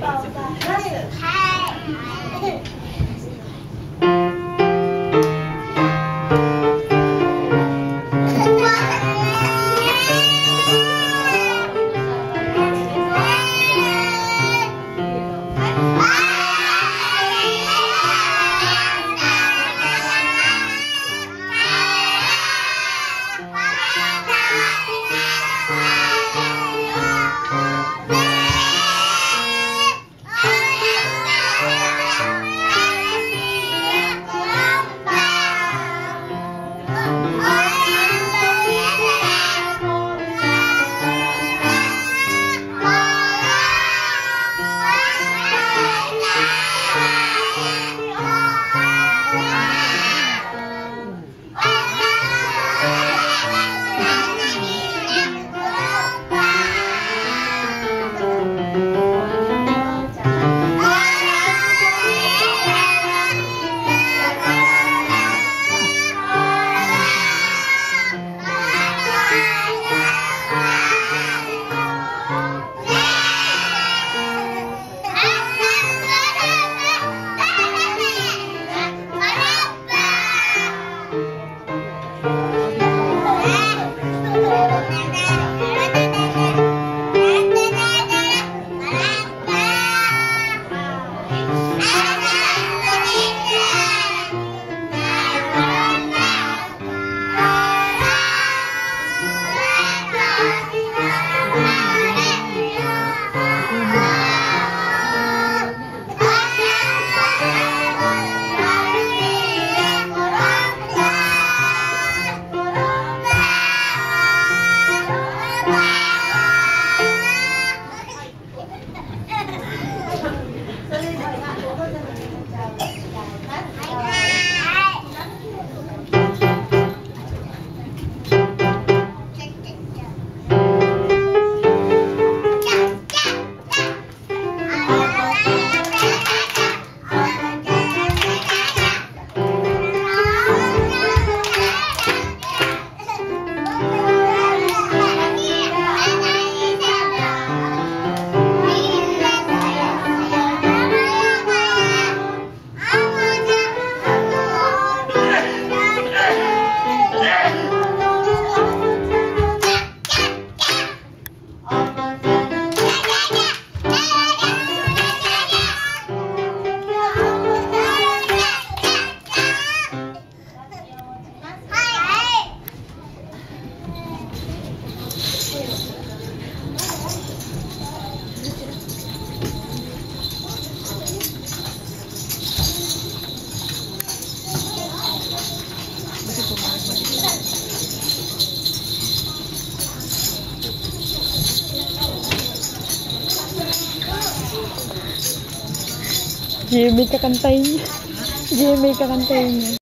宝宝们，嗨。Jimmy kakantayin niya. Jimmy kakantayin niya.